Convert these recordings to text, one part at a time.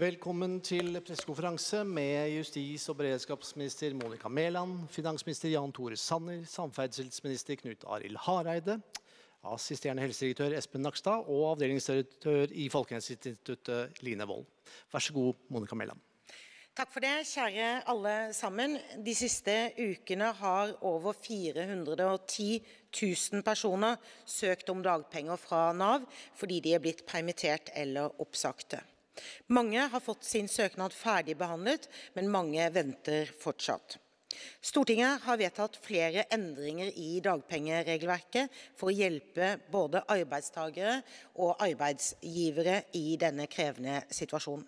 Velkommen til pressekonferanse med justis- og beredskapsminister Monica Mæland, finansminister Jan Tore Sanner, samferdselsminister Knut Arild Hareide, assisterende helsedirektør Espen Nakstad og avdelingsdirektør i Folkehelseinstituttet Line Wold. Vær så god, Monica Mæland. Takk for det, kjære alle sammen. De siste ukene har over 410 000 personer søkt om dagpenger fra Nav fordi de er blitt permittert eller oppsagte. Mange har fått sin søknad ferdigbehandlet, men mange venter fortsatt. Stortinget har vedtatt flere endringer i dagpengeregelverket for å hjelpe både arbeidstakere og arbeidsgivere i denne krevende situasjonen.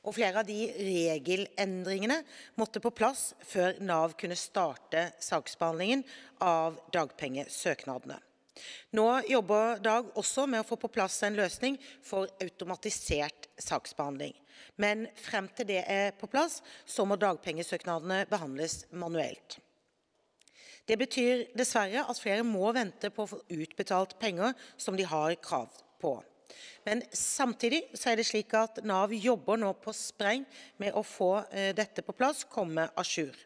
Og flere av de regelendringene måtte på plass før Nav kunne starte saksbehandlingen av dagpengesøknadene. Nå jobber Dag også med å få på plass en løsning for automatisert saksbehandling. Men frem til det er på plass, så må dagpengesøknadene behandles manuelt. Det betyr dessverre at flere må vente på å få utbetalt penger som de har krav på. Men samtidig så er det slik at Nav jobber nå på spreng med å få eh, dette på plass, komme à jour.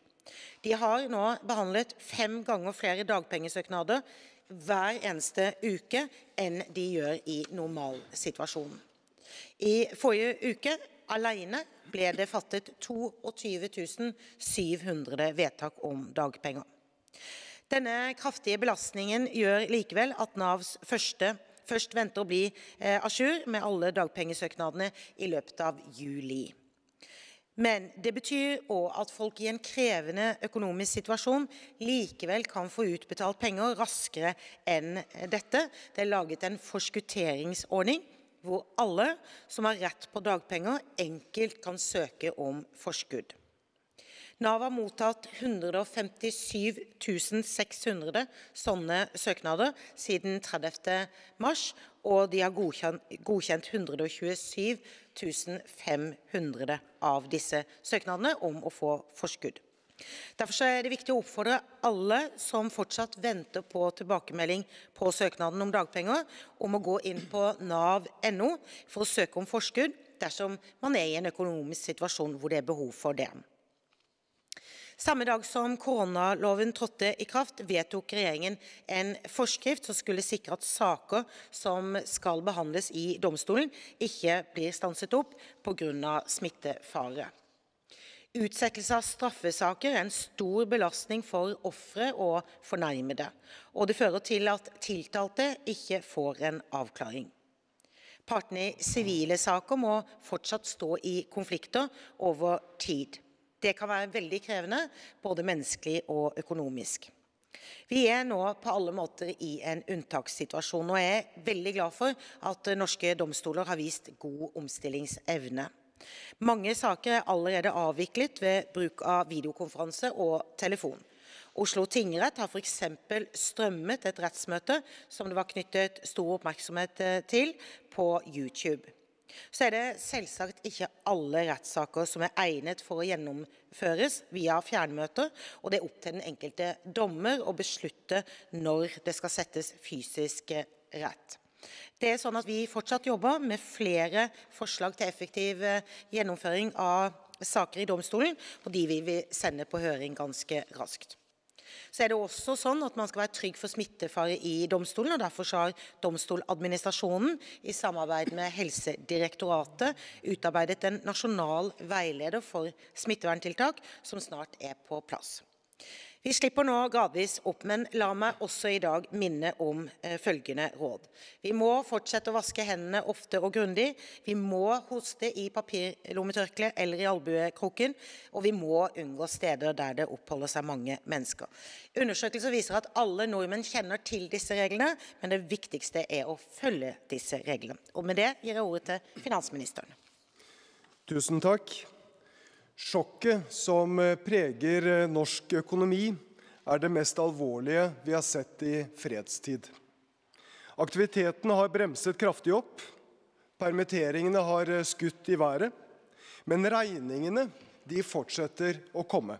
De har nå behandlet fem ganger flere dagpengesøknader hver eneste uke enn de gjør i normalsituasjonen. I forrige uke alene ble det fattet 22 700 vedtak om dagpenger. Denne kraftige belastningen gjør likevel at Navs første, først venter å bli eh, jour med alle dagpengesøknadene i løpet av juli. Men det betyr òg at folk i en krevende økonomisk situasjon likevel kan få utbetalt penger raskere enn dette. Det er laget en forskutteringsordning hvor alle som har rett på dagpenger, enkelt kan søke om forskudd. Nav har mottatt 157 600 sånne søknader siden 30. mars, og de har godkjent, godkjent 127 500 av disse søknadene om å få forskudd. Derfor er det viktig å oppfordre alle som fortsatt venter på tilbakemelding på søknaden om dagpenger, om å gå inn på nav.no for å søke om forskudd dersom man er i en økonomisk situasjon hvor det er behov for det. Samme dag som koronaloven trådte i kraft, vedtok regjeringen en forskrift som skulle sikre at saker som skal behandles i domstolen, ikke blir stanset opp pga. smittefare. Utsettelse av straffesaker er en stor belastning for ofre og fornærmede, og det fører til at tiltalte ikke får en avklaring. Partene i sivile saker må fortsatt stå i konflikter over tid. Det kan være veldig krevende, både menneskelig og økonomisk. Vi er nå på alle måter i en unntakssituasjon, og jeg er veldig glad for at norske domstoler har vist god omstillingsevne. Mange saker er allerede avviklet ved bruk av videokonferanse og telefon. Oslo tingrett har f.eks. strømmet et rettsmøte som det var knyttet stor oppmerksomhet til, på YouTube. Så er det selvsagt ikke alle rettssaker som er egnet for å gjennomføres via fjernmøter, og det er opp til den enkelte dommer å beslutte når det skal settes fysisk rett. Det er sånn at Vi fortsatt jobber med flere forslag til effektiv eh, gjennomføring av saker i domstolen, og de vil vi sende på høring ganske raskt. Så er det også sånn at man skal være trygg for smittefare i domstolen, og derfor har Domstoladministrasjonen i samarbeid med Helsedirektoratet utarbeidet en nasjonal veileder for smitteverntiltak som snart er på plass. Vi slipper nå gradvis opp, men la meg også i dag minne om eh, følgende råd. Vi må fortsette å vaske hendene ofte og grundig. Vi må hoste i papirlommetørkle eller i albuekroken. Og vi må unngå steder der det oppholder seg mange mennesker. Undersøkelser viser at alle nordmenn kjenner til disse reglene, men det viktigste er å følge disse reglene. Og med det gir jeg ordet til finansministeren. Tusen takk. Sjokket som eh, preger eh, norsk økonomi, er det mest alvorlige vi har sett i fredstid. Aktiviteten har bremset kraftig opp. Permitteringene har eh, skutt i været. Men regningene de fortsetter å komme.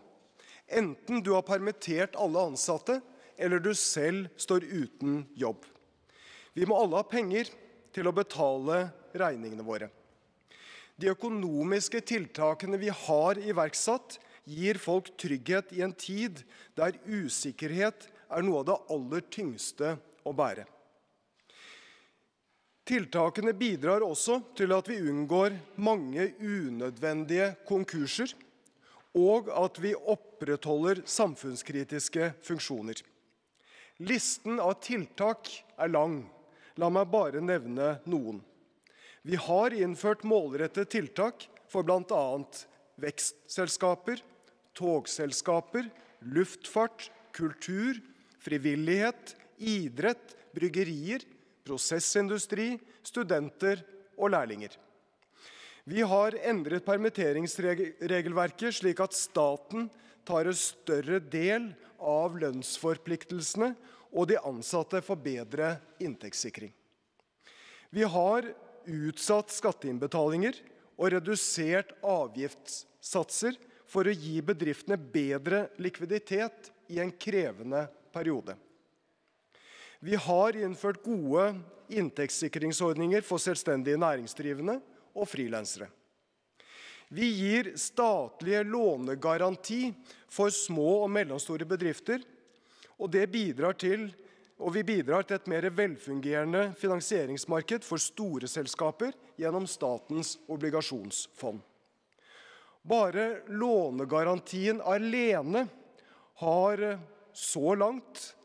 Enten du har permittert alle ansatte, eller du selv står uten jobb. Vi må alle ha penger til å betale regningene våre. De økonomiske tiltakene vi har iverksatt, gir folk trygghet i en tid der usikkerhet er noe av det aller tyngste å bære. Tiltakene bidrar også til at vi unngår mange unødvendige konkurser, og at vi opprettholder samfunnskritiske funksjoner. Listen av tiltak er lang. La meg bare nevne noen. Vi har innført målrettede tiltak for bl.a. vekstselskaper, togselskaper, luftfart, kultur, frivillighet, idrett, bryggerier, prosessindustri, studenter og lærlinger. Vi har endret permitteringsregelverket slik at staten tar en større del av lønnsforpliktelsene, og de ansatte får bedre inntektssikring. Vi har utsatt skatteinnbetalinger og redusert avgiftssatser for å gi bedriftene bedre likviditet i en krevende periode. Vi har innført gode inntektssikringsordninger for selvstendige næringsdrivende og frilansere. Vi gir statlige lånegaranti for små og mellomstore bedrifter, og, det bidrar til, og vi bidrar til et mer velfungerende finansieringsmarked for store selskaper gjennom Statens obligasjonsfond. Bare lånegarantien alene har så langt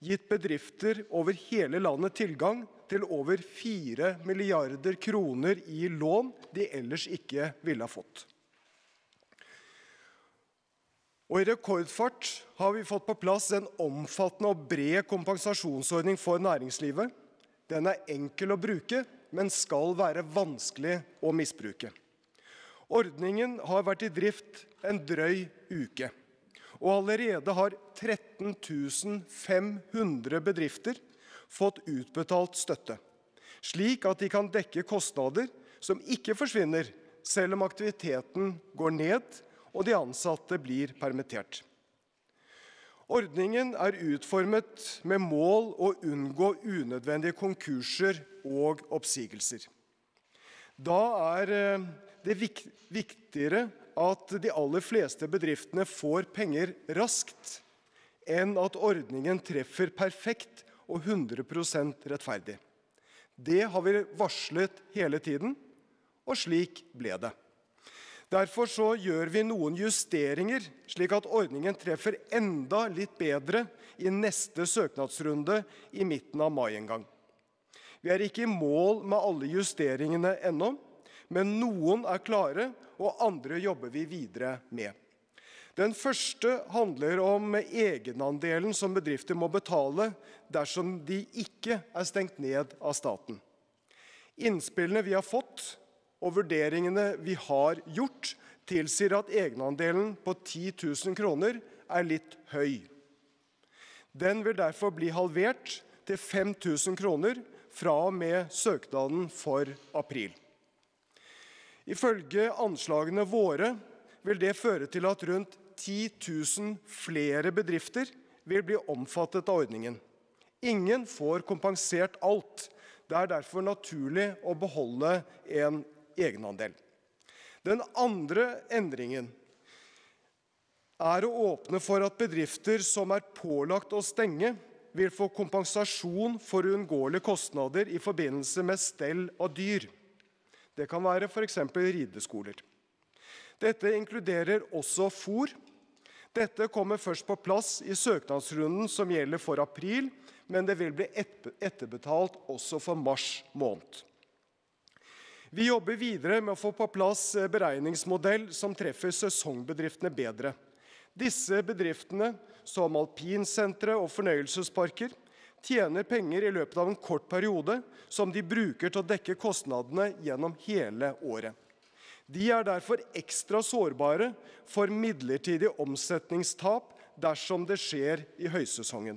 gitt bedrifter over hele landet tilgang til over 4 milliarder kroner i lån de ellers ikke ville ha fått. Og I rekordfart har vi fått på plass en omfattende og bred kompensasjonsordning for næringslivet. Den er enkel å bruke, men skal være vanskelig å misbruke. Ordningen har vært i drift en drøy uke. Og allerede har 13 500 bedrifter fått utbetalt støtte, slik at de kan dekke kostnader som ikke forsvinner selv om aktiviteten går ned og de ansatte blir permittert. Ordningen er utformet med mål å unngå unødvendige konkurser og oppsigelser. Da er eh, det viktigere at de aller fleste bedriftene får penger raskt, enn at ordningen treffer perfekt og 100% rettferdig. Det har vi varslet hele tiden, og slik ble det. Derfor så gjør vi noen justeringer, slik at ordningen treffer enda litt bedre i neste søknadsrunde i midten av mai en gang. Vi er ikke i mål med alle justeringene ennå, men noen er klare, og andre jobber vi videre med. Den første handler om egenandelen som bedrifter må betale dersom de ikke er stengt ned av staten. Innspillene vi har fått og vurderingene vi har gjort, tilsier at egenandelen på 10 000 kroner er litt høy. Den vil derfor bli halvert til 5000 kroner fra og med søknaden for april. Ifølge anslagene våre vil det føre til at rundt 10 000 flere bedrifter vil bli omfattet av ordningen. Ingen får kompensert alt. Det er derfor naturlig å beholde en egenandel. Den andre endringen er å åpne for at bedrifter som er pålagt å stenge, vil få kompensasjon for uunngåelige kostnader i forbindelse med stell av dyr. Det kan være f.eks. rideskoler. Dette inkluderer også fôr. Dette kommer først på plass i søknadsrunden som gjelder for april, men det vil bli etterbetalt også for mars måned. Vi jobber videre med å få på plass beregningsmodell som treffer sesongbedriftene bedre. Disse bedriftene, som alpinsentre og fornøyelsesparker, tjener penger i løpet av en kort periode som de bruker til å dekke kostnadene gjennom hele året. De er derfor ekstra sårbare for midlertidig omsetningstap dersom det skjer i høysesongen.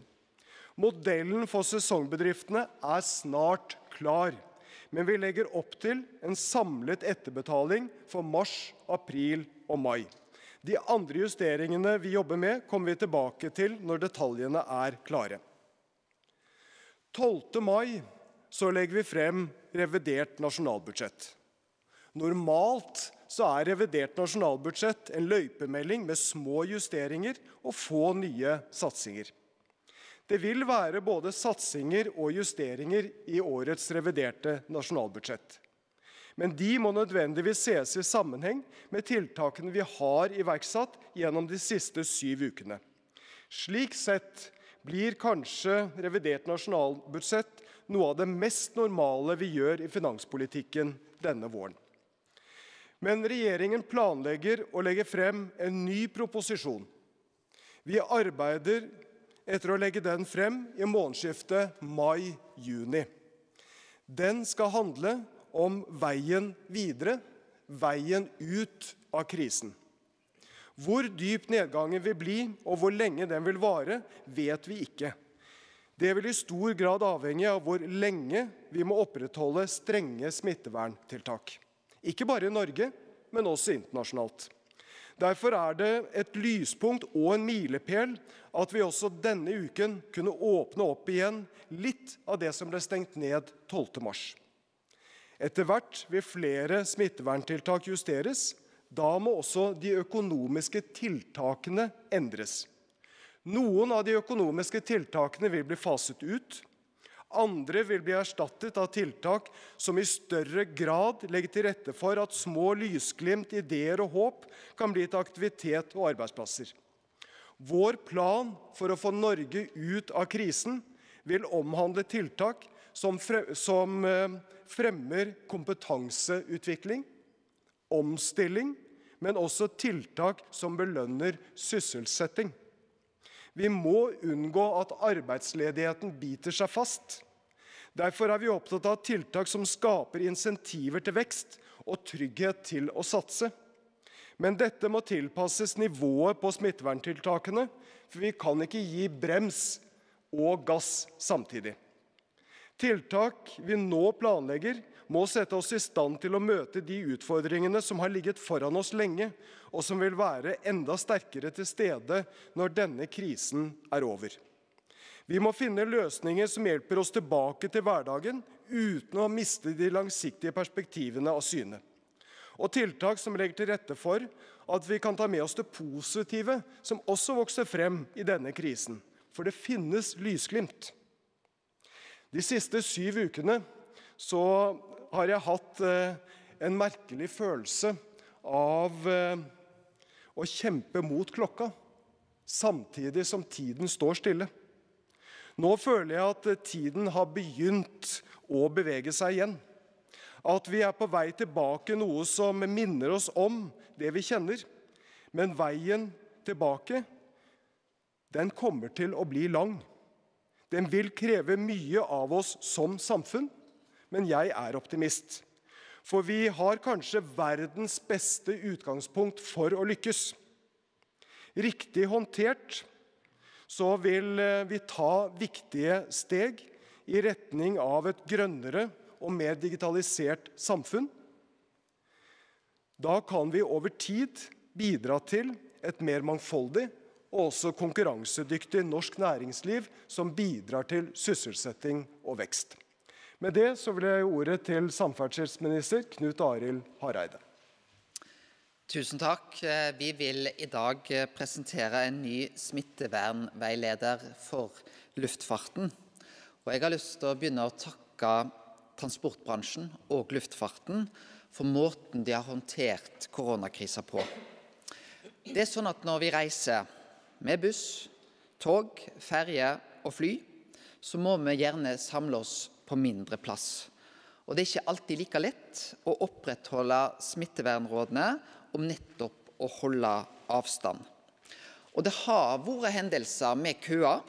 Modellen for sesongbedriftene er snart klar, men vi legger opp til en samlet etterbetaling for mars, april og mai. De andre justeringene vi jobber med, kommer vi tilbake til når detaljene er klare. 12. mai så legger vi frem revidert nasjonalbudsjett. Normalt så er revidert nasjonalbudsjett en løypemelding med små justeringer og få nye satsinger. Det vil være både satsinger og justeringer i årets reviderte nasjonalbudsjett. Men de må nødvendigvis ses i sammenheng med tiltakene vi har iverksatt gjennom de siste syv ukene. Slik sett blir kanskje revidert nasjonalbudsjett noe av det mest normale vi gjør i finanspolitikken denne våren. Men regjeringen planlegger å legge frem en ny proposisjon. Vi arbeider etter å legge den frem i månedsskiftet mai-juni. Den skal handle om veien videre, veien ut av krisen. Hvor dyp nedgangen vil bli, og hvor lenge den vil vare, vet vi ikke. Det vil i stor grad avhenge av hvor lenge vi må opprettholde strenge smitteverntiltak. Ikke bare i Norge, men også internasjonalt. Derfor er det et lyspunkt og en milepæl at vi også denne uken kunne åpne opp igjen litt av det som ble stengt ned 12. mars. Etter hvert vil flere smitteverntiltak justeres. Da må også de økonomiske tiltakene endres. Noen av de økonomiske tiltakene vil bli faset ut. Andre vil bli erstattet av tiltak som i større grad legger til rette for at små lysglimt, ideer og håp kan bli til aktivitet og arbeidsplasser. Vår plan for å få Norge ut av krisen vil omhandle tiltak som eh, fremmer kompetanseutvikling, omstilling, men også tiltak som belønner sysselsetting. Vi må unngå at arbeidsledigheten biter seg fast. Derfor er vi opptatt av tiltak som skaper insentiver til vekst og trygghet til å satse. Men dette må tilpasses nivået på smitteverntiltakene, for vi kan ikke gi brems og gass samtidig. Tiltak vi nå planlegger, må sette oss i stand til å møte de utfordringene som har ligget foran oss lenge, og som vil være enda sterkere til stede når denne krisen er over. Vi må finne løsninger som hjelper oss tilbake til hverdagen uten å miste de langsiktige perspektivene av syne. Og tiltak som legger til rette for at vi kan ta med oss det positive som også vokser frem i denne krisen. For det finnes lysglimt. De siste syv ukene så har jeg hatt eh, en merkelig følelse av eh, å kjempe mot klokka, samtidig som tiden står stille. Nå føler jeg at eh, tiden har begynt å bevege seg igjen. At vi er på vei tilbake, noe som minner oss om det vi kjenner. Men veien tilbake, den kommer til å bli lang. Den vil kreve mye av oss som samfunn men jeg er optimist. For vi har kanskje verdens beste utgangspunkt for å lykkes. Riktig håndtert så vil eh, vi ta viktige steg i retning av et grønnere og mer digitalisert samfunn. Da kan vi over tid bidra til et mer mangfoldig og også konkurransedyktig norsk næringsliv som bidrar til sysselsetting og vekst. Med det så vil jeg gi ordet til samferdselsminister Knut Arild Hareide. Tusen takk. Vi vil i dag presentere en ny smittevernveileder for luftfarten. Og jeg har lyst til å begynne å takke transportbransjen og luftfarten for måten de har håndtert koronakrisa på. Det er sånn at Når vi reiser med buss, tog, ferje og fly, så må vi gjerne samle oss på mindre plass. Og Det er ikke alltid like lett å opprettholde smittevernrådene om nettopp å holde avstand. Og Det har vært hendelser med køer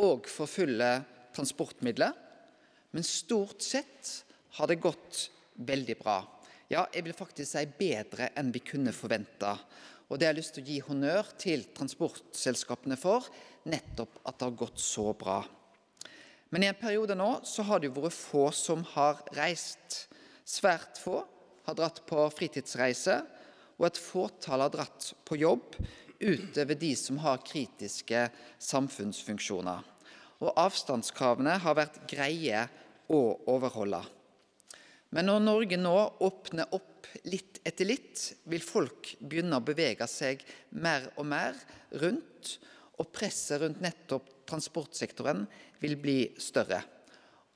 og for fulle transportmidler, men stort sett har det gått veldig bra. Ja, jeg vil faktisk si bedre enn vi kunne forvente. Og det har jeg lyst til å gi honnør til transportselskapene for, nettopp at det har gått så bra. Men i en periode nå så har det jo vært få som har reist. Svært få har dratt på fritidsreise, og et fåtall har dratt på jobb utover de som har kritiske samfunnsfunksjoner. Og avstandskravene har vært greie å overholde. Men når Norge nå åpner opp litt etter litt, vil folk begynne å bevege seg mer og mer rundt, og presset rundt nettopp transportsektoren vil bli større.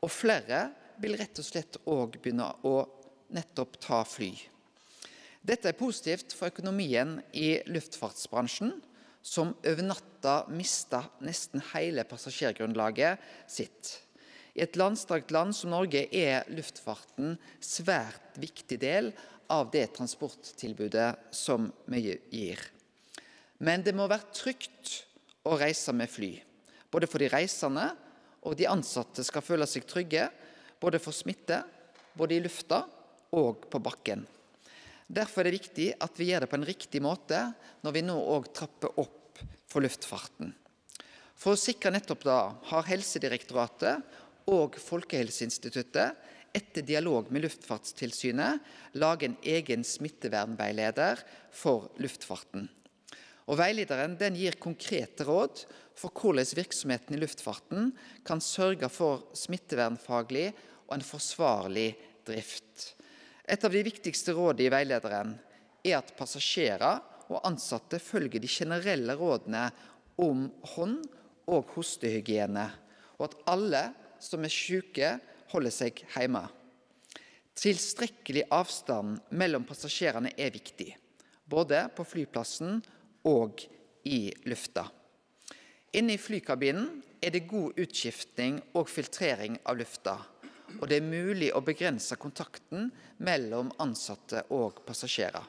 Og flere vil rett og slett òg begynne å nettopp ta fly. Dette er positivt for økonomien i luftfartsbransjen, som over natta mista nesten hele passasjergrunnlaget sitt. I et landstrakt land som Norge er luftfarten svært viktig del av det transporttilbudet som vi gir. Men det må være trygt å reise med fly. Både for de reisende og de ansatte skal føle seg trygge, både for smitte, både i lufta og på bakken. Derfor er det viktig at vi gjør det på en riktig måte når vi nå òg trapper opp for luftfarten. For å sikre nettopp da har Helsedirektoratet og Folkehelseinstituttet etter dialog med Luftfartstilsynet laget en egen smittevernveileder for luftfarten. Og Veilederen gir konkrete råd for hvordan virksomheten i luftfarten kan sørge for smittevernfaglig og en forsvarlig drift. Et av de viktigste rådene i veilederen er at passasjerer og ansatte følger de generelle rådene om hånd- og hostehygiene, og at alle som er syke, holder seg hjemme. Tilstrekkelig avstand mellom passasjerene er viktig, både på flyplassen og i lufta. Inne i flykabinen er det god utskiftning og filtrering av lufta, og det er mulig å begrense kontakten mellom ansatte og passasjerer.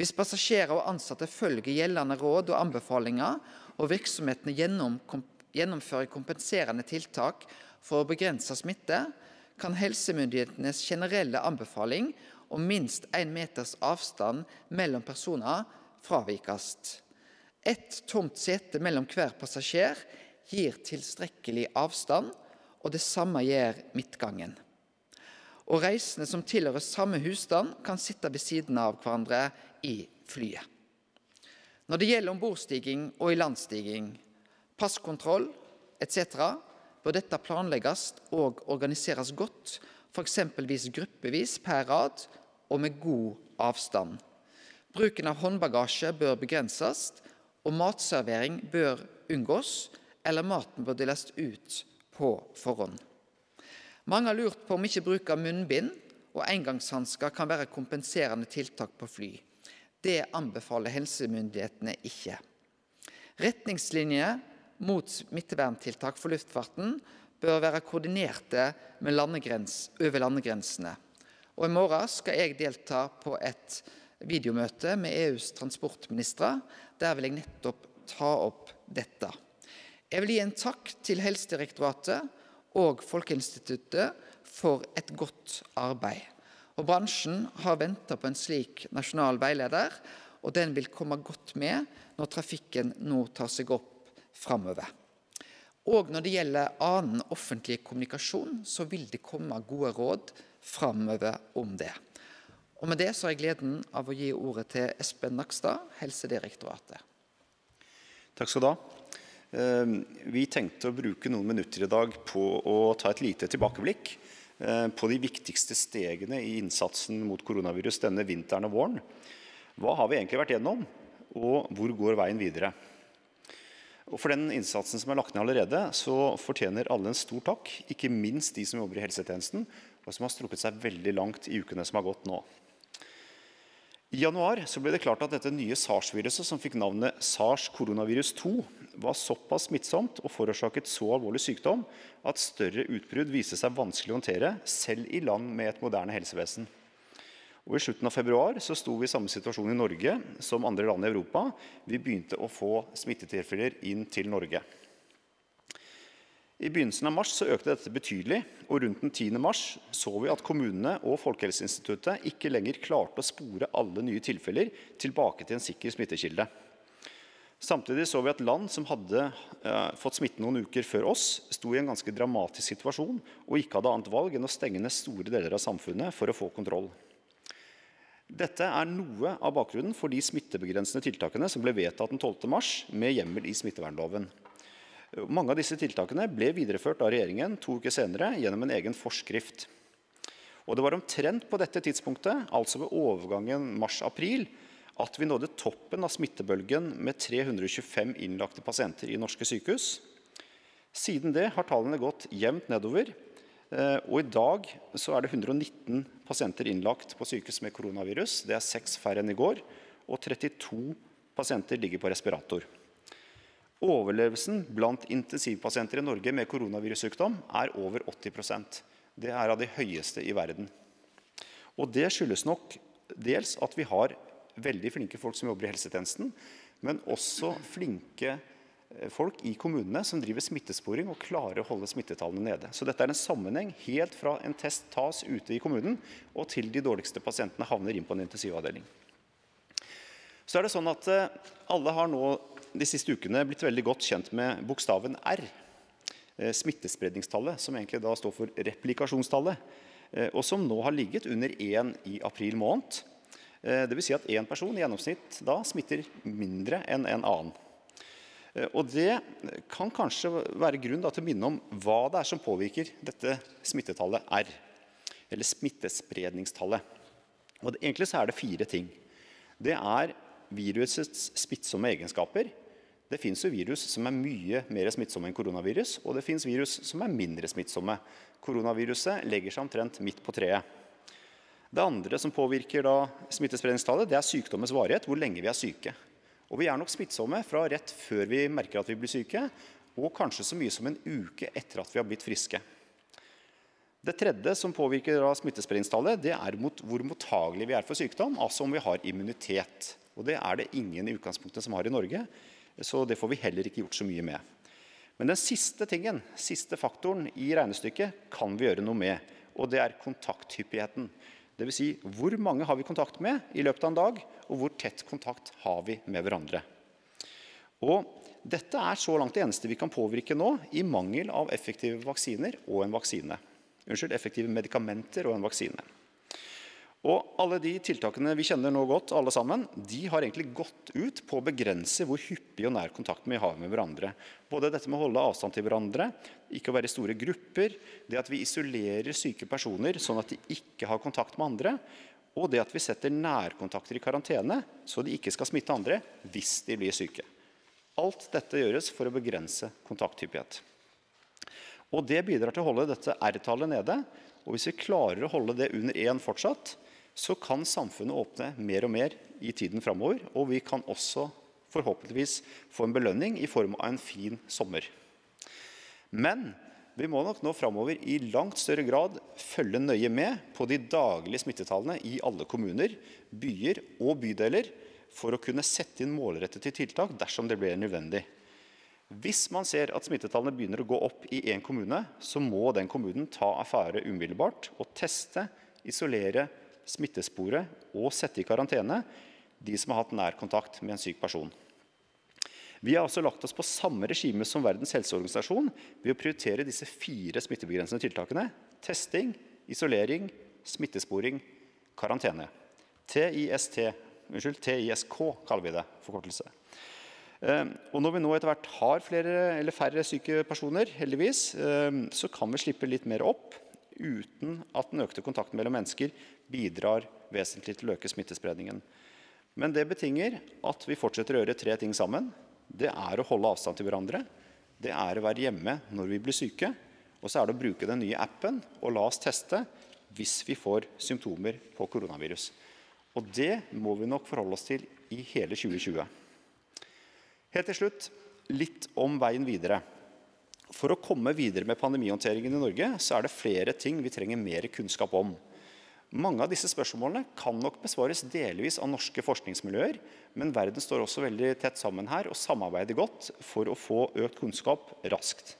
Hvis passasjerer og ansatte følger gjeldende råd og anbefalinger, og virksomhetene gjennomfører kompenserende tiltak for å begrense smitte, kan helsemyndighetenes generelle anbefaling om minst én meters avstand mellom personer fravikes. Et tomt sete mellom hver passasjer gir tilstrekkelig avstand, og det samme gjør midtgangen. Og reisende som tilhører samme husstand, kan sitte ved siden av hverandre i flyet. Når det gjelder ombordstiging og ilandstiging, passkontroll etc., bør dette planlegges og organiseres godt, f.eks. gruppevis per rad og med god avstand. Bruken av håndbagasje bør begrenses, og matservering bør unngås, eller maten bør deles ut på forhånd. Mange har lurt på om ikke bruk av munnbind og engangshansker kan være kompenserende tiltak på fly. Det anbefaler helsemyndighetene ikke. Retningslinjer mot smitteverntiltak for luftfarten bør være koordinerte landegrens, over landegrensene. Og I morgen skal jeg delta på et videomøte med EUs transportministre. Der vil jeg nettopp ta opp dette. Jeg vil gi en takk til Helsedirektoratet og Folkeinstituttet for et godt arbeid. Og Bransjen har venta på en slik nasjonal veileder, og den vil komme godt med når trafikken nå tar seg opp framover. Og når det gjelder annen offentlig kommunikasjon, så vil det komme gode råd framover om det. Og Med det så har jeg gleden av å gi ordet til Espen Nakstad, Helsedirektoratet. Takk skal du ha. Ehm, vi tenkte å bruke noen minutter i dag på å ta et lite tilbakeblikk eh, på de viktigste stegene i innsatsen mot koronavirus denne vinteren og våren. Hva har vi egentlig vært gjennom, og hvor går veien videre? Og For den innsatsen som er lagt ned allerede, så fortjener alle en stor takk. Ikke minst de som jobber i helsetjenesten, og som har strukket seg veldig langt i ukene som har gått nå. I januar ble det klart at dette nye SARS-viruset, som fikk navnet SARS koronavirus 2, var såpass smittsomt og forårsaket så alvorlig sykdom at større utbrudd viste seg vanskelig å håndtere, selv i land med et moderne helsevesen. Og I slutten av februar så sto vi i samme situasjon i Norge som andre land i Europa. Vi begynte å få smittetilfeller inn til Norge. I begynnelsen av mars så økte dette betydelig, og rundt den 10. mars så vi at kommunene og Folkehelseinstituttet ikke lenger klarte å spore alle nye tilfeller tilbake til en sikker smittekilde. Samtidig så vi at land som hadde eh, fått smitte noen uker før oss, sto i en ganske dramatisk situasjon og ikke hadde annet valg enn å stenge ned store deler av samfunnet for å få kontroll. Dette er noe av bakgrunnen for de smittebegrensende tiltakene som ble vedtatt den 12. mars med hjemmel i smittevernloven. Mange av disse tiltakene ble videreført av regjeringen to uker senere gjennom en egen forskrift. Og det var omtrent på dette tidspunktet, altså ved overgangen mars-april, at vi nådde toppen av smittebølgen med 325 innlagte pasienter i norske sykehus. Siden det har tallene gått jevnt nedover, eh, og i dag så er det 119 pasienter innlagt på sykehus med koronavirus. Det er seks færre enn i går, og 32 pasienter ligger på respirator. Overlevelsen blant intensivpasienter i Norge med koronavirussykdom er over 80% Det er av de høyeste i verden. Og det skyldes nok dels at vi har veldig flinke folk som jobber i helsetjenesten, men også flinke eh, folk i kommunene som driver smittesporing og klarer å holde smittetallene nede. Så dette er en sammenheng helt fra en test tas ute i kommunen og til de dårligste pasientene havner inn på en intensivavdeling. Så er det sånn at eh, Alle har nå de siste ukene blitt veldig godt kjent med bokstaven R. Eh, smittespredningstallet, som egentlig da står for replikasjonstallet. Og som nå har ligget under 1 i april måned. Dvs. det vil Si at én person i gjennomsnitt da smitter mindre enn en annen. Eh, og Det kan kanskje være grunn til å minne om hva det er som påvirker dette smittetallet R, eller smittespredningstallet. Og det, Egentlig så er det fire ting. Det er virusets smittsomme egenskaper. Det fins virus som er mye mer smittsomme enn koronavirus, og det fins virus som er mindre smittsomme. Koronaviruset legger seg omtrent midt på treet. Det andre som påvirker da smittespredningstallet, det er sykdommens varighet, hvor lenge vi er syke. Og vi er nok smittsomme fra rett før vi merker at vi blir syke, og kanskje så mye som en uke etter at vi har blitt friske. Det tredje som påvirker smittespredningstallet, det er mot hvor mottagelige vi er for sykdom, altså om vi har immunitet. Og Det er det ingen i utgangspunktet som har i Norge, så det får vi heller ikke gjort så mye med. Men den siste tingen, siste faktoren i regnestykket kan vi gjøre noe med, og det er kontakthyppigheten. Dvs. Si, hvor mange har vi kontakt med i løpet av en dag, og hvor tett kontakt har vi med hverandre. Og dette er så langt det eneste vi kan påvirke nå, i mangel av effektive vaksiner og en vaksine. Unnskyld, effektive medikamenter og en vaksine. Og alle de tiltakene vi kjenner nå godt, alle sammen, de har egentlig gått ut på å begrense hvor hyppig og nær kontakt vi har med hverandre. Både dette med å holde avstand til hverandre, ikke å være i store grupper, det at vi isolerer syke personer sånn at de ikke har kontakt med andre, og det at vi setter nærkontakter i karantene så de ikke skal smitte andre hvis de blir syke. Alt dette gjøres for å begrense kontakthyppighet. Og Det bidrar til å holde dette R-tallet nede. Og hvis vi klarer å holde det under 1 fortsatt, så kan samfunnet åpne mer og mer i tiden framover. Og vi kan også forhåpentligvis få en belønning i form av en fin sommer. Men vi må nok nå framover i langt større grad følge nøye med på de daglige smittetallene i alle kommuner, byer og bydeler for å kunne sette inn målrettede tiltak dersom det blir nødvendig. Hvis man ser at smittetallene begynner å gå opp i én kommune, så må den kommunen ta affære umiddelbart og teste, isolere smittespore og sette i karantene de som har hatt nær kontakt med en syk person. Vi har altså lagt oss på samme regime som Verdens helseorganisasjon ved å prioritere disse fire smittebegrensende tiltakene testing, isolering, smittesporing, karantene. TIST, unnskyld, TISK kaller vi det, forkortelse. Eh, og når vi nå etter hvert har flere eller færre syke personer, heldigvis, eh, så kan vi slippe litt mer opp uten at den økte kontakten mellom mennesker bidrar vesentlig til å øke smittespredningen. Men det betinger at vi fortsetter å gjøre tre ting sammen. Det er å holde avstand til hverandre. Det er å være hjemme når vi blir syke. Og så er det å bruke den nye appen og la oss teste hvis vi får symptomer på koronavirus. Og det må vi nok forholde oss til i hele 2020. Helt til slutt litt om veien videre. For å komme videre med pandemihåndteringen i Norge så er det flere ting vi trenger mer kunnskap om. Mange av disse spørsmålene kan nok besvares delvis av norske forskningsmiljøer, men verden står også veldig tett sammen her og samarbeider godt for å få økt kunnskap raskt.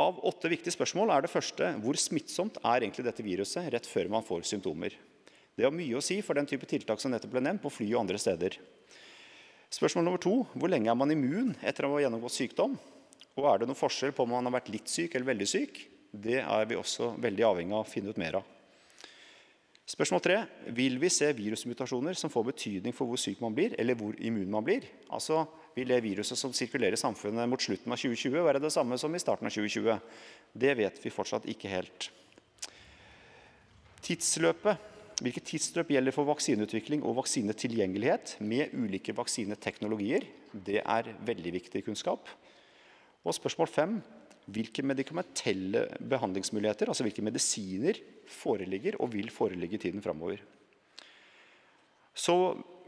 Av åtte viktige spørsmål er det første hvor smittsomt er egentlig dette viruset rett før man får symptomer. Det har mye å si for den type tiltak som nettopp ble nevnt på fly og andre steder. Spørsmål nummer to hvor lenge er man immun etter å ha gjennomgått sykdom? Og er det noen forskjell på om man har vært litt syk eller veldig syk? Det er vi også veldig avhengig av å finne ut mer av. Spørsmål tre. Vil vi se virusmutasjoner som får betydning for hvor syk man blir, eller hvor immun man blir? Altså, Vil det viruset som sirkulerer i samfunnet mot slutten av 2020, være det samme som i starten av 2020? Det vet vi fortsatt ikke helt. Tidsløpet, hvilket tidsløp gjelder for vaksineutvikling og vaksinetilgjengelighet med ulike vaksineteknologier, det er veldig viktig kunnskap. Og spørsmål fem, hvilke medikamentelle behandlingsmuligheter, altså hvilke medisiner, foreligger og vil foreligge tiden framover. Så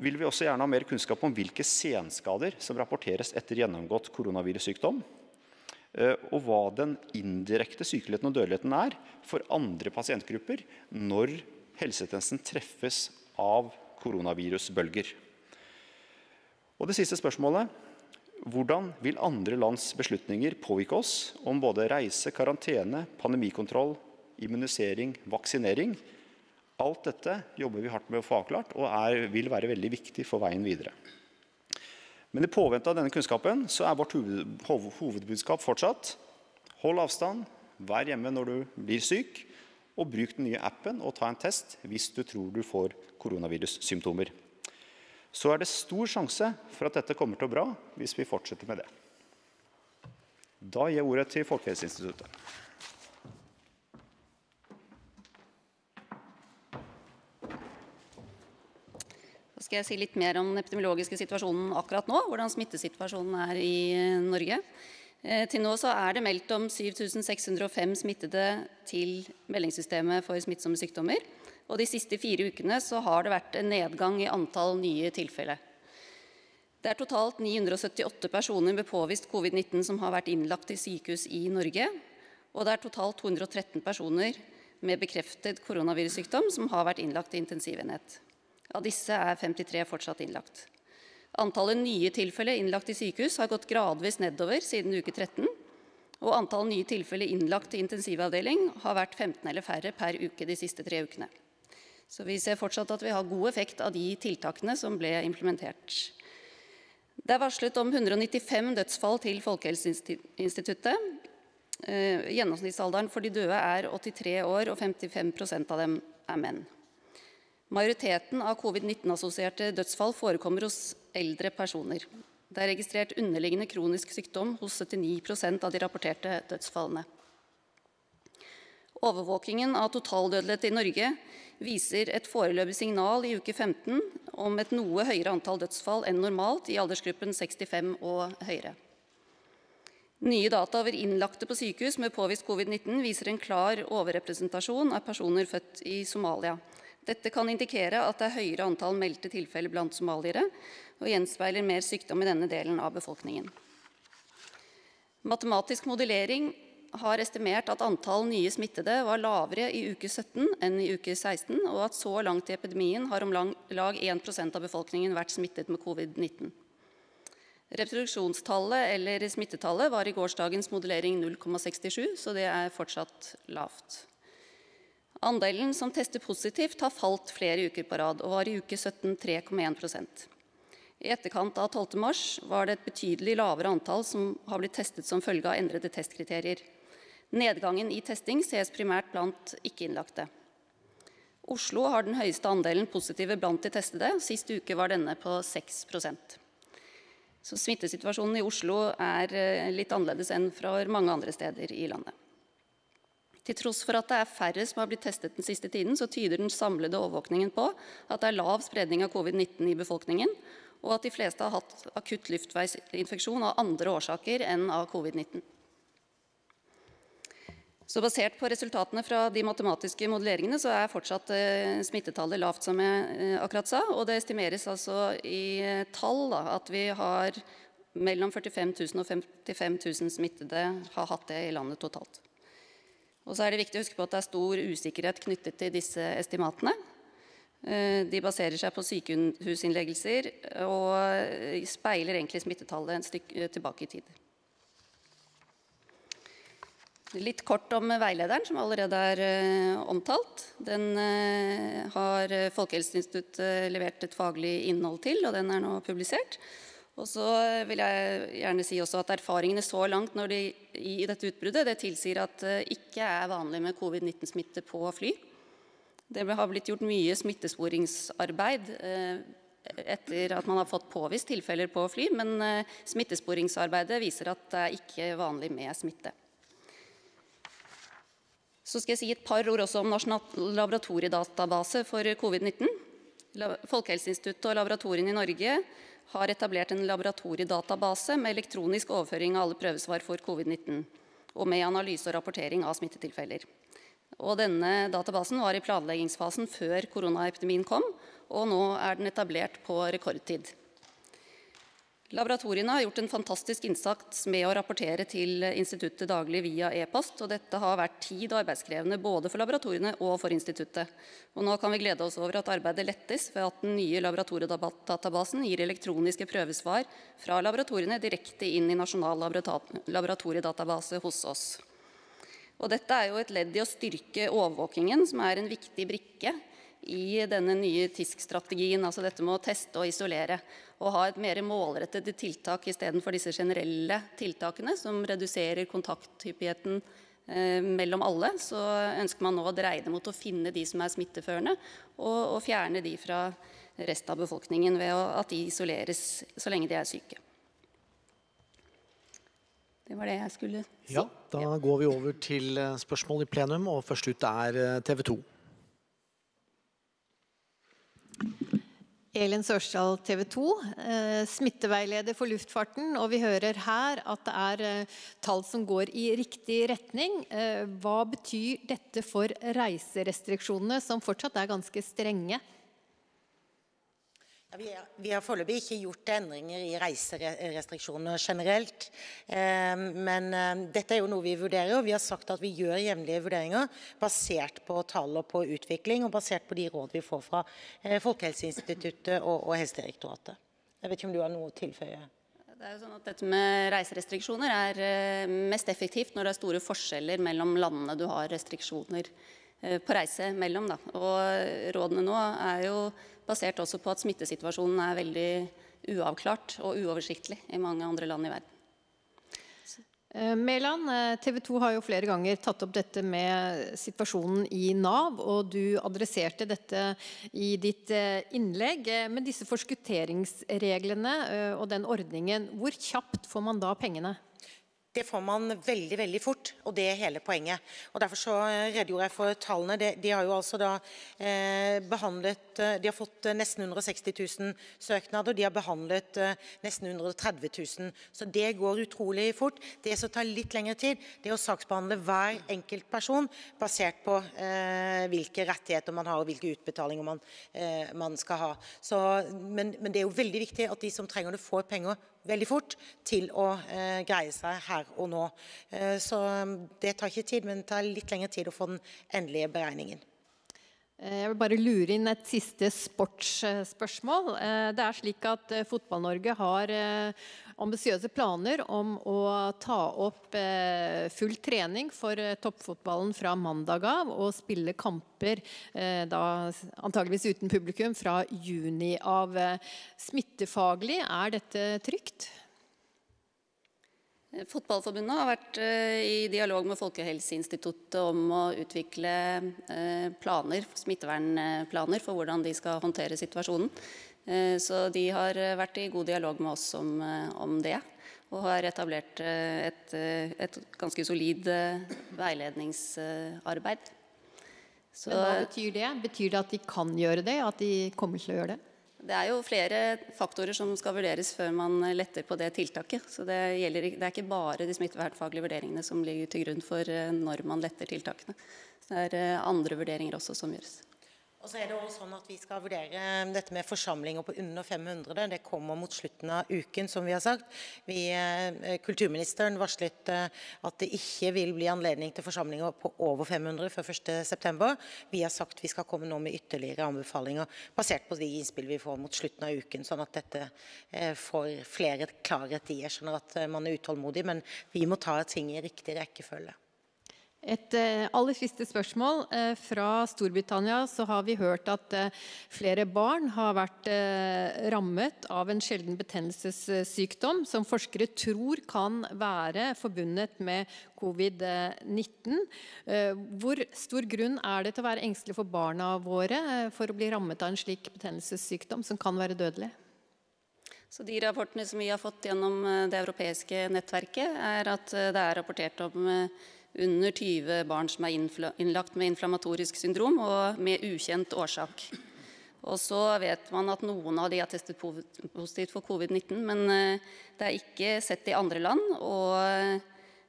vil vi også gjerne ha mer kunnskap om hvilke senskader som rapporteres etter gjennomgått koronavirussykdom, Eh, og hva den indirekte sykeligheten og dødeligheten er for andre pasientgrupper når helsetjenesten treffes av koronavirusbølger. Og det siste spørsmålet hvordan vil andre lands beslutninger påvirke oss om både reise, karantene, pandemikontroll, immunisering, vaksinering? Alt dette jobber vi hardt med å få avklart og er, vil være veldig viktig for veien videre. Men i påvente av denne kunnskapen så er vårt hovedbudskap fortsatt hold avstand, vær hjemme når du blir syk, og bruk den nye appen og ta en test hvis du tror du får koronavirussymptomer. Så er det stor sjanse for at dette kommer til å bra hvis vi fortsetter med det. Da gir jeg ordet til Folkehelseinstituttet. skal jeg si litt mer om den epidemiologiske situasjonen akkurat nå, hvordan smittesituasjonen er i eh, Norge. Eh, til nå er det meldt om 7605 smittede til meldingssystemet for smittsomme sykdommer. Og de siste fire ukene så har det vært en nedgang i antall nye tilfeller. Det er totalt 978 personer med påvist covid-19 som har vært innlagt i sykehus i Norge. Og det er totalt 213 personer med bekreftet koronavirussykdom som har vært innlagt i intensivenhet. Av disse er 53 fortsatt innlagt. Antallet nye tilfeller innlagt i sykehus har gått gradvis nedover siden uke 13. Og antall nye tilfeller innlagt i intensivavdeling har vært 15 eller færre per uke de siste tre ukene. Så vi ser fortsatt at vi har god effekt av de tiltakene som ble implementert. Det er varslet om 195 dødsfall til Folkehelseinstituttet. Eh, gjennomsnittsalderen for de døde er 83 år, og 55% av dem er menn. Majoriteten av covid-19-assosierte dødsfall forekommer hos eldre personer. Det er registrert underliggende kronisk sykdom hos 79% av de rapporterte dødsfallene. Overvåkingen av totaldødelighet i Norge viser et foreløpig signal i uke 15 om et noe høyere antall dødsfall enn normalt i aldersgruppen 65 og høyere. Nye data over innlagte på sykehus med påvist covid-19 viser en klar overrepresentasjon av personer født i Somalia, dette kan indikere at det er høyere antall meldte tilfeller blant somaliere, og gjenspeiler mer sykdom i denne delen av befolkningen. Matematisk modellering har estimert at antall nye smittede var lavere i uke 17 enn i uke 16, og at så langt i epidemien har om lag 1% av befolkningen vært smittet med covid-19. Reproduksjonstallet eller smittetallet var i gårsdagens modellering 0,67, så det er fortsatt lavt. Andelen som tester positivt, har falt flere uker på rad og var i uke 17 3,1% I etterkant av 12. mars var det et betydelig lavere antall som har blitt testet som følge av endrede testkriterier. Nedgangen i testing ses primært blant ikke-innlagte. Oslo har den høyeste andelen positive blant de testede. Sist uke var denne på 6% Så Smittesituasjonen i Oslo er eh, litt annerledes enn fra mange andre steder i landet. Til tross for at det er færre som har blitt testet den siste tiden, så tyder den samlede overvåkningen på at det er lav spredning av covid-19 i befolkningen, og at de fleste har hatt akutt luftveisinfeksjon av andre årsaker enn av covid-19. Så Basert på resultatene fra de matematiske modelleringene så er fortsatt eh, smittetallet lavt, som jeg eh, akkurat sa. Og det estimeres altså i eh, tall da, at vi har mellom 45 000 og 55 000 smittede har hatt det i landet totalt. Og så er det viktig å huske på at det er stor usikkerhet knyttet til disse estimatene. De baserer seg på sykehusinnleggelser og speiler egentlig smittetallet et stykke tilbake i tid. Litt kort om veilederen, som allerede er uh, omtalt. Den uh, har Folkehelseinstituttet levert et faglig innhold til, og den er nå publisert. Og så vil jeg gjerne si også at Erfaringene så langt de, i dette utbruddet det tilsier at det ikke er vanlig med covid-19-smitte på fly. Det har blitt gjort mye smittesporingsarbeid eh, etter at man har fått påvist tilfeller på fly, men eh, smittesporingsarbeidet viser at det er ikke vanlig med smitte. Så skal jeg si et par ord også om Nasjonal laboratoriedatabase for covid-19. Folkehelseinstituttet og laboratoriene i Norge har etablert en laboratoriedatabase med elektronisk overføring av alle prøvesvar for covid-19, og med analyse og rapportering av smittetilfeller. Og denne databasen var i planleggingsfasen før koronaepidemien kom, og nå er den etablert på rekordtid. Laboratoriene har gjort en fantastisk innsats med å rapportere til instituttet daglig via e-post, og dette har vært tid- og arbeidskrevende både for laboratoriene og for instituttet. Og nå kan vi glede oss over at arbeidet lettes ved at den nye laboratoriedatabasen gir elektroniske prøvesvar fra laboratoriene direkte inn i nasjonal laboratoriedatabase hos oss. Og dette er jo et ledd i å styrke overvåkingen, som er en viktig brikke i denne nye TISK-strategien, altså dette med å teste og isolere. Og ha et mer målrettede tiltak istedenfor disse generelle tiltakene som reduserer kontakthyppigheten eh, mellom alle. Så ønsker man nå å dreie det mot å finne de som er smitteførende, og, og fjerne de fra resten av befolkningen ved at de isoleres så lenge de er syke. Det var det jeg skulle si. Ja, Da går vi over til eh, spørsmål i plenum, og først ut er eh, TV 2. Elin Sørsdal, TV 2, eh, smitteveileder for luftfarten. Og vi hører her at det er eh, tall som går i riktig retning. Eh, hva betyr dette for reiserestriksjonene, som fortsatt er ganske strenge? Vi, er, vi, har foreløpig ikke gjort endringer i reiserestriksjoner generelt. Eh, men eh, dette er jo noe vi vurderer, og vi har sagt at vi gjør jevnlige vurderinger basert på tall og på utvikling, og basert på de råd vi får fra eh, Folkehelseinstituttet og, og Helsedirektoratet. Jeg vet ikke om du har noe å tilføye? Det er jo sånn at Dette med reiserestriksjoner er mest effektivt når det er store forskjeller mellom landene du har restriksjoner på reise mellom. Da. Og Rådene nå er jo basert også på at smittesituasjonen er veldig uavklart og uoversiktlig i mange andre land i verden. Eh, Mæland, eh, TV 2 har jo flere ganger tatt opp dette med situasjonen i Nav, og du adresserte dette i ditt eh, innlegg. Med disse forskutteringsreglene og den ordningen, hvor kjapt får man da pengene? Det får man veldig veldig fort, og det er hele poenget. Og Derfor så eh, redegjorde jeg for tallene. De, de har jo altså da eh, behandlet eh, De har fått eh, nesten 160 000 søknader. De har behandlet eh, nesten 130 000. Så det går utrolig fort. Det som tar litt lengre tid, det er å saksbehandle hver enkelt person basert på eh, hvilke rettigheter man har og hvilke utbetalinger man, man skal ha. Så, men, men det er jo veldig viktig at de som trenger det, får penger veldig fort til å eh, greie seg her og nå. Eh, så um, det tar ikke tid, men det tar litt lengre tid å få den endelige beregningen. Eh, jeg vil bare lure inn et siste sportsspørsmål. Eh, det er slik at eh, Fotball-Norge har ambisiøse planer om å ta opp full trening for toppfotballen fra mandag av, og spille kamper da antageligvis uten publikum fra juni av. Smittefaglig, er dette trygt? Fotballforbundet har vært eh, i dialog med Folkehelseinstituttet om å utvikle eh, planer, smittevernplaner for hvordan de skal håndtere situasjonen. Eh, så de har vært i god dialog med oss om, om det. Og har etablert et, et ganske solid veiledningsarbeid. Så, Men hva betyr det? Betyr det at de kan gjøre det? At de kommer til å gjøre det? Det er jo flere faktorer som skal vurderes før man letter på det tiltaket. Så det, gjelder, det er ikke bare de smittevernfaglige vurderingene som ligger til grunn for eh, når man letter tiltakene. Så det er eh, andre vurderinger også som gjøres. Og så er det også sånn at Vi skal vurdere eh, dette med forsamlinger på under 500. Det kommer mot slutten av uken, som vi har sagt. Vi, eh, kulturministeren varslet eh, at det ikke vil bli anledning til forsamlinger på over 500 før 1.9. Vi har sagt vi skal komme nå med ytterligere anbefalinger basert på de innspill vi får mot slutten av uken, sånn at dette får flere klarhet i. Jeg skjønner at man er utålmodig, men vi må ta ting i riktig rekkefølge. Et eh, aller siste spørsmål. Eh, fra Storbritannia så har vi hørt at eh, flere barn har vært rammet av en sjelden betennelsessykdom som forskere tror kan være forbundet med covid-19. Hvor stor grunn er det til å være engstelig for barna våre for å bli rammet av en slik betennelsessykdom som kan være dødelig? Så De rapportene som vi har fått gjennom det europeiske nettverket, er at det er rapportert om under 20 barn som er innlagt med inflammatorisk syndrom og med ukjent årsak. Og så vet man at noen av de har testet positivt for covid-19, men det er ikke sett i andre land. Og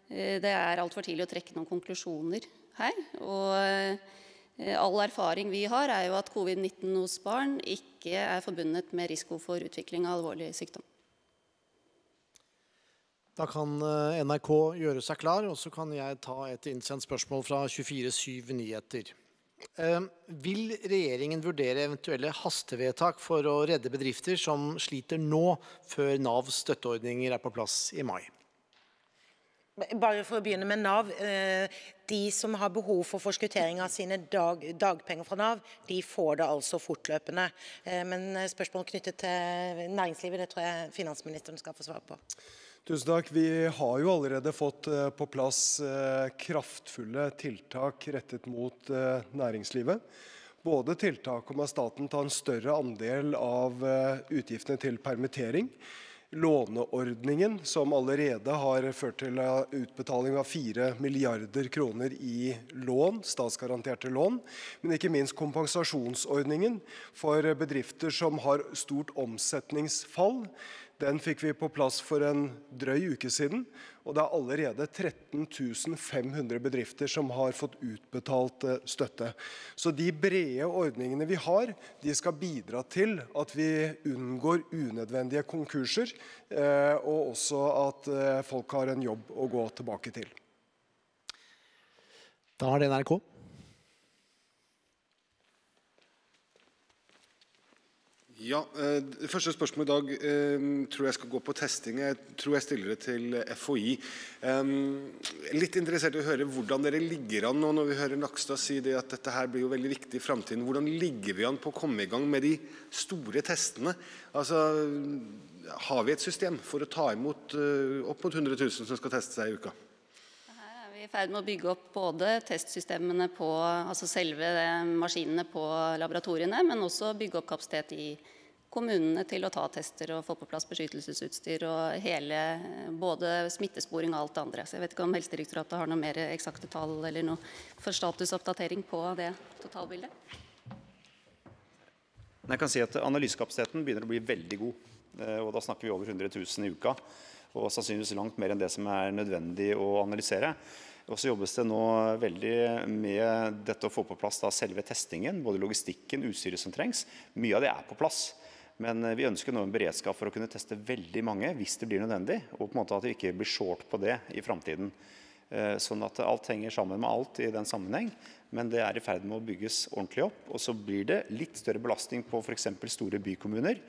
det er altfor tidlig å trekke noen konklusjoner her. Og all erfaring vi har, er jo at covid-19 hos barn ikke er forbundet med risiko for utvikling av alvorlig sykdom. Da kan NRK gjøre seg klar, og så kan jeg ta et innsendt spørsmål fra 24-7 Nyheter. Vil regjeringen vurdere eventuelle hastevedtak for å redde bedrifter som sliter nå, før Navs støtteordninger er på plass i mai? Bare for å begynne med Nav. De som har behov for forskuttering av sine dag, dagpenger fra Nav, de får det altså fortløpende. Men spørsmål knyttet til næringslivet, det tror jeg finansministeren skal få svare på. Tusen takk. Vi har jo allerede fått på plass kraftfulle tiltak rettet mot næringslivet. Både tiltak om at staten tar en større andel av utgiftene til permittering, låneordningen som allerede har ført til utbetaling av 4 milliarder kroner i lån, statsgaranterte lån, men ikke minst kompensasjonsordningen for bedrifter som har stort omsetningsfall. Den fikk vi på plass for en drøy uke siden, og det er allerede 13 500 bedrifter som har fått utbetalt støtte. Så de brede ordningene vi har, de skal bidra til at vi unngår unødvendige konkurser, og også at folk har en jobb å gå tilbake til. Da er det NRK. Ja, det første spørsmålet i dag tror jeg skal gå på testing. Jeg tror jeg stiller det til FHI. Litt interessert i å høre hvordan dere ligger an nå når vi hører Nakstad si det at dette her blir jo veldig viktig i fremtiden. Hvordan ligger vi an på å komme i gang med de store testene? Altså, har vi et system for å ta imot opp mot 100 000 som skal teste seg i uka? Er ferd med å bygge opp både testsystemene på, altså selve maskinene på laboratoriene, men også bygge opp kapasitet i kommunene til å ta tester og få på plass beskyttelsesutstyr og hele, både smittesporing og alt det andre. Så jeg vet ikke om Helsedirektoratet har noe mer eksakte tall eller noe for statusoppdatering på det totalbildet? Jeg kan si at analysekapasiteten begynner å bli veldig god. Og da snakker vi over 100 000 i uka, og sannsynligvis langt mer enn det som er nødvendig å analysere. Og så jobbes det nå veldig med dette å få på plass selve testingen, både logistikken, utstyret som trengs. Mye av det er på plass. Men vi ønsker nå en beredskap for å kunne teste veldig mange hvis det blir nødvendig, og på en måte at vi ikke blir short på det i fremtiden. Sånn at alt henger sammen med alt i den sammenheng, men det er i ferd med å bygges ordentlig opp. Og så blir det litt større belastning på eksempel store bykommuner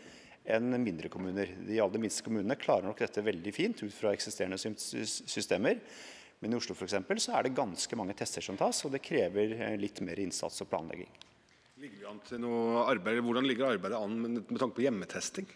enn mindre kommuner. De aller minste kommunene klarer nok dette veldig fint ut fra eksisterende systemer. Men i Oslo for eksempel så er det ganske mange tester som tas, og det krever litt mer innsats og planlegging. Ligger vi an til noe arbeid? Hvordan ligger arbeidet an med tanke på hjemmetesting?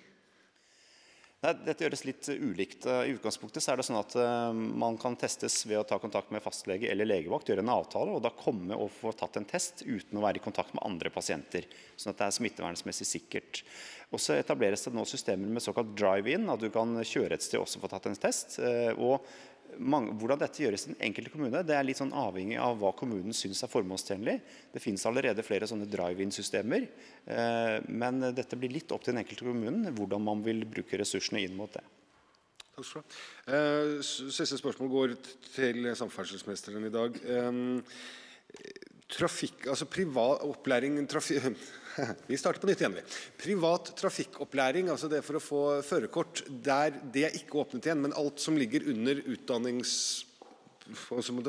Nei, dette gjøres litt ulikt. I utgangspunktet så er det sånn at man kan testes ved å ta kontakt med fastlege eller legevakt, gjøre en avtale, og da komme og få tatt en test uten å være i kontakt med andre pasienter. Sånn at det er smittevernsmessig sikkert. Og så etableres det nå systemer med såkalt drive-in, at du kan kjøre et sted også få tatt en test. Og mange, hvordan dette gjøres i den enkelte kommune, det er litt sånn avhengig av hva kommunen syns er formålstjenlig. Det finnes allerede flere sånne drive-in-systemer, men dette blir litt opp til den enkelte kommunen hvordan man vil bruke ressursene inn mot det. Takk skal du ha. Siste spørsmål går til samferdselsministeren i dag. Trafikk, altså privat opplæring trafikk vi starter på nytt igjen. Privat trafikkopplæring, altså det for å få førerkort, det er ikke åpnet igjen, men alt som ligger under utdannings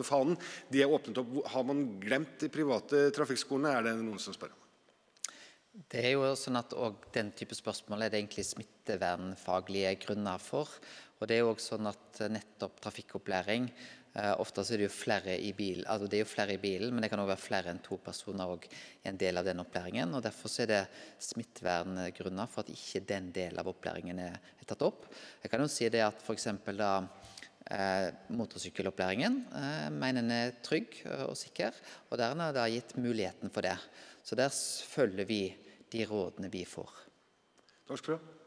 fanen, de er åpnet opp. Har man glemt de private trafikkskolene, er det noen som spør? Det er jo sånn at Den type spørsmål er det egentlig smittevernfaglige grunner for. Og det er jo også sånn at nettopp trafikkopplæring Ofte så er det jo flere i bil, altså det er jo flere i bilen, men det kan også være flere enn to personer i en del av den opplæringen. og Derfor er det smitteverngrunner for at ikke den delen av opplæringen er, tatt opp. Jeg kan jo si det at f.eks. da eh, motorsykkelopplæringen eh, mener en er trygg og sikker, og der er det gitt muligheten for det. Så der følger vi de rådene vi får. Takk skal du ha.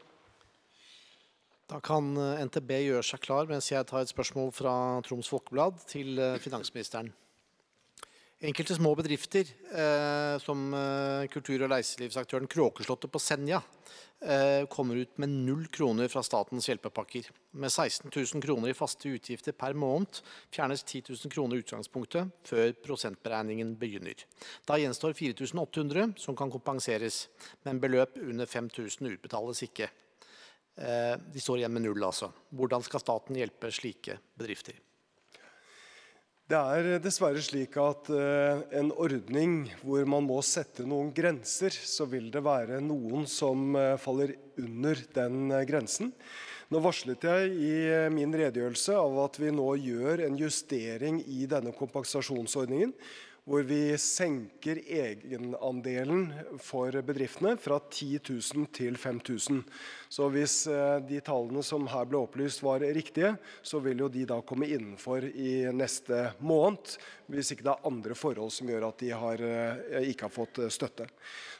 Da kan eh, NTB gjøre seg klar mens jeg tar et spørsmål fra Troms Folkeblad til eh, finansministeren. Enkelte små bedrifter, eh, som kultur- og reiselivsaktøren Kråkeslottet på Senja, kommer ut med null kroner fra statens hjelpepakker. Med 16 000 kroner i faste utgifter per måned fjernes 10 000 kroner i utgangspunktet før prosentberegningen begynner. Da gjenstår 4800 som kan kompenseres, men beløp under 5000 utbetales ikke. Eh, de står igjen med null, altså. Hvordan skal staten hjelpe slike bedrifter? Det er dessverre slik at uh, en ordning hvor man må sette noen grenser, så vil det være noen som uh, faller under den grensen. Nå varslet jeg i min redegjørelse av at vi nå gjør en justering i denne kompensasjonsordningen hvor vi senker egenandelen for bedriftene fra 10 000 til 5000. Så hvis eh, de tallene som her ble opplyst var riktige, så vil jo de da komme innenfor i neste måned. Hvis ikke det er andre forhold som gjør at de har, eh, ikke har fått eh, støtte.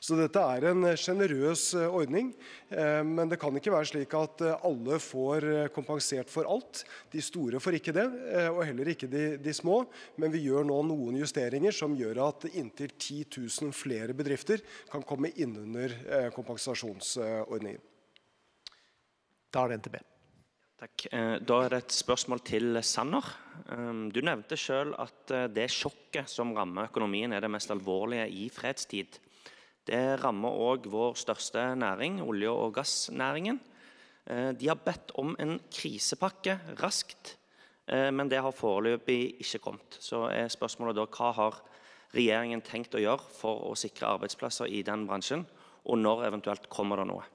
Så dette er en sjenerøs ordning. Men det kan ikke være slik at alle får kompensert for alt. De store får ikke det, og heller ikke de, de små. Men vi gjør nå noen justeringer som gjør at inntil 10 000 flere bedrifter kan komme innunder kompensasjonsordningen. Da er det NTB. Takk. Eh, da er det et spørsmål til Sanner. Um, du nevnte selv at eh, det sjokket som rammer økonomien, er det mest alvorlige i fredstid. Det rammer òg vår største næring, olje- og gassnæringen. Eh, de har bedt om en krisepakke raskt, men det har foreløpig ikke kommet. Så er spørsmålet da hva har regjeringen tenkt å gjøre for å sikre arbeidsplasser i den bransjen, og når eventuelt kommer det noe?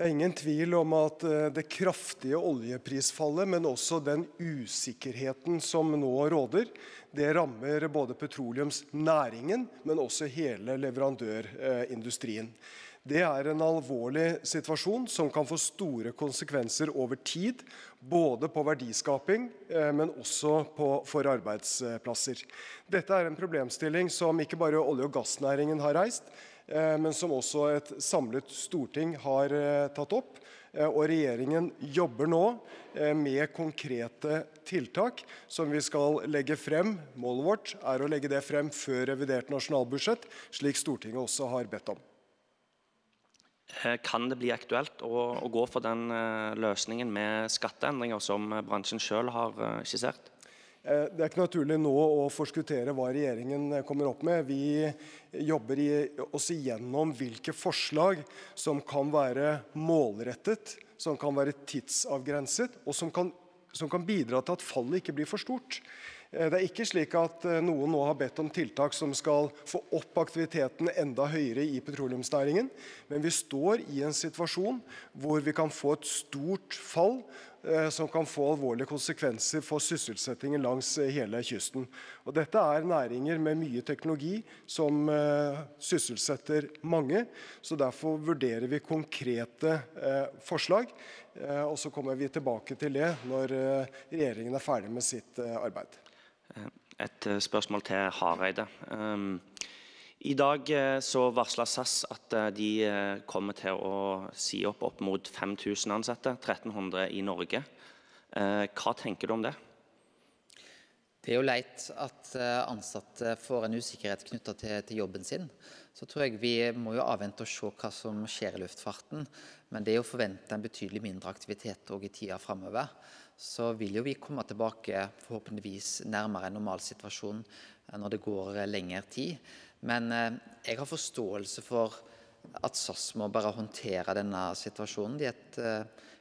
Det er ingen tvil om at eh, det kraftige oljeprisfallet, men også den usikkerheten som nå råder, det rammer både petroleumsnæringen, men også hele leverandørindustrien. Det er en alvorlig situasjon som kan få store konsekvenser over tid. Både på verdiskaping, eh, men også på, for arbeidsplasser. Dette er en problemstilling som ikke bare olje- og gassnæringen har reist, Eh, men som også et samlet storting har eh, tatt opp. Og regjeringen jobber nå med konkrete tiltak som vi skal legge frem. Målet vårt er å legge det frem før revidert nasjonalbudsjett, slik Stortinget også har bedt om. Kan det bli aktuelt å, å gå for den løsningen med skatteendringer som bransjen selv har skissert? Eh, det er ikke naturlig nå å forskuttere hva regjeringen eh, kommer opp med. Vi jobber oss igjennom hvilke forslag som kan være målrettet, som kan være tidsavgrenset, og som kan, som kan bidra til at fallet ikke blir for stort. Eh, det er ikke slik at noen nå har bedt om tiltak som skal få opp aktiviteten enda høyere i petroleumsnæringen, men vi står i en situasjon hvor vi kan få et stort fall Eh, som kan få alvorlige konsekvenser for sysselsettingen langs eh, hele kysten. Og dette er næringer med mye teknologi som eh, sysselsetter mange. så Derfor vurderer vi konkrete forslag. Og så kommer vi tilbake til det når regjeringen er ferdig med sitt arbeid. Et spørsmål til Hareide. Ehm, i dag eh, så varsla SAS at eh, de eh, kommer til å si opp opp mot 5000 ansatte, 1300 i Norge. Hva tenker du om det? Det er jo leit at ansatte får en usikkerhet knytta til, til, jobben sin. Så tror jeg vi må jo avvente og se hva som skjer i luftfarten. Men det er å forvente en betydelig mindre aktivitet òg i tida framover. Så vil jo vi komme tilbake forhåpentligvis nærmere en normalsituasjon når det går lengre tid. Men eh, jeg har forståelse for at SAS må bare håndtere denne situasjonen. De er et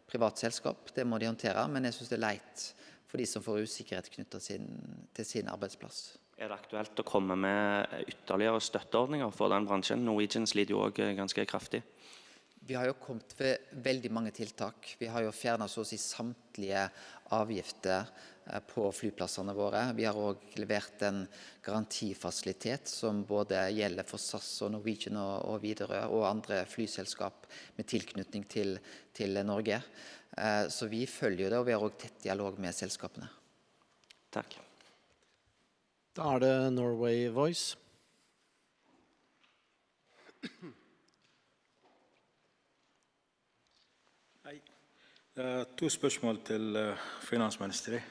privat selskap, det må de håndtere. Men jeg syns det er leit for de som får usikkerhet knytta til sin arbeidsplass. Er det aktuelt å komme med ytterligere støtteordninger for den bransjen? Norwegian sliter jo òg ganske kraftig. Vi har jo kommet ved veldig mange tiltak. Vi har jo fjerna så å si samtlige avgifter eh, på flyplassene våre. Vi har òg levert en garantifasilitet som både gjelder for SAS og Norwegian og, og Widerøe og andre flyselskap med tilknytning til, til Norge. Eh, så vi følger det, og vi har òg tett dialog med selskapene. Takk. Da er det Norway Voice. Eh, to spørsmål til eh, finansministeren.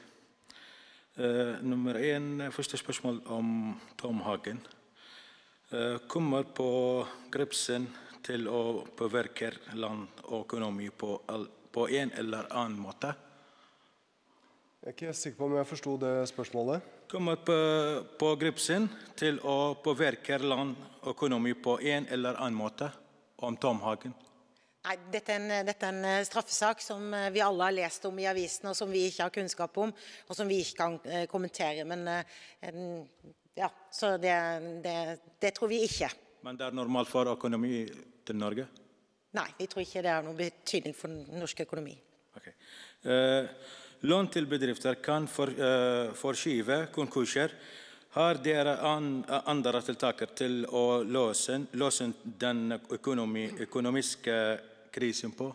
Eh, nummer én, første spørsmål om Tom Hagen. Kommer på Gripsen til å påvirke land og økonomi på, på en eller annen måte? Jeg er ikke sikker på om jeg forsto det spørsmålet. Kommer på, på Gripsen til å påvirke land og økonomi på en eller annen måte om Tom Hagen? Nei, dette er, en, dette er, en, eh, straffesak som eh, vi alle har lest om i avisen, og som vi ikke har kunnskap om, og som vi ikke kan eh, kommentere. Men ja, så det, det, det, tror vi ikke. Men det er normalt for økonomi til Norge? Nei, vi tror ikke det har noen betydning for norsk økonomi. Okay. Eh, lån til bedrifter kan for, eh, forskyve konkurser. Har dere andre tiltak til å løse, løse den økonomi, økonomiske krisen på?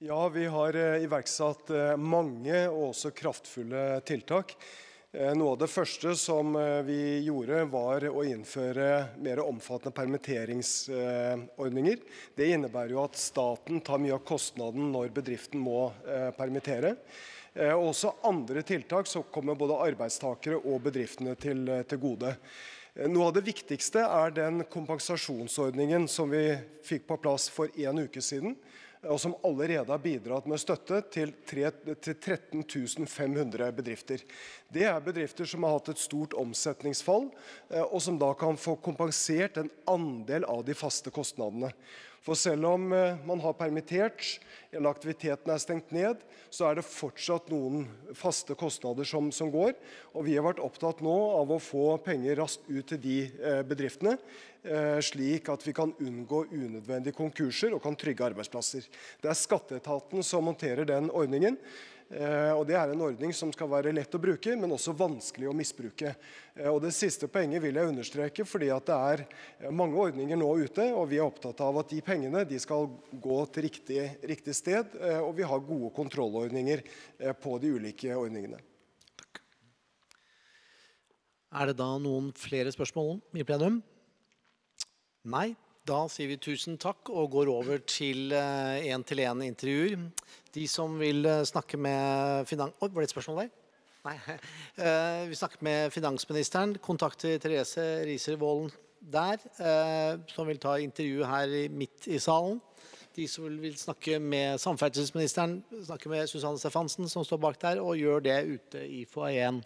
Ja, vi har eh, iverksatt eh, mange og også kraftfulle tiltak. Eh, noe av det første som vi gjorde, var å innføre mer omfattende permitteringsordninger. Det innebærer jo at staten tar mye av kostnaden når bedriften må permittere. Og også andre tiltak som kommer både arbeidstakere og bedriftene til, til gode. Noe av det viktigste er den kompensasjonsordningen som vi fikk på plass for en uke siden, og som allerede har bidratt med støtte til, 13 500 bedrifter. Det er bedrifter som har hatt et stort omsetningsfall, eh, og som da kan få kompensert en andel av de faste kostnadene. For selv om eh, man har permittert eller aktiviteten er stengt ned, så er det fortsatt noen faste kostnader som, som går. Og vi har vært opptatt nå av å få penger raskt ut til de eh, bedriftene, eh, slik at vi kan unngå unødvendige konkurser og kan trygge arbeidsplasser. Det er skatteetaten som håndterer den ordningen. Eh, og Det er en ordning som skal være lett å bruke, men også vanskelig å misbruke. Eh, og Det siste poenget vil jeg understreke, fordi at det er eh, mange ordninger nå ute. og Vi er opptatt av at de pengene de skal gå til riktig, riktig sted, og vi har gode kontrollordninger på de ulike ordningene. Takk. Er det da noen flere spørsmål i plenum? Nei. Da sier vi tusen takk og går over til én-til-én-intervjuer. De som vil eh, snakke med finans... Oi, var det et spørsmål der? Nei. Uh, vi snakker med finansministeren. Kontakter Therese Riser Vålen der, som vil ta intervju her midt i salen. De som vil snakke med samferdselsministeren, snakke med Susanne Stefansen, som står bak der, og gjør det ute i foajeen.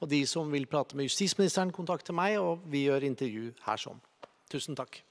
Og de som vil prate med justisministeren, kontakter meg, og vi gjør intervju her sånn. Tusen takk.